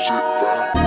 shit fine.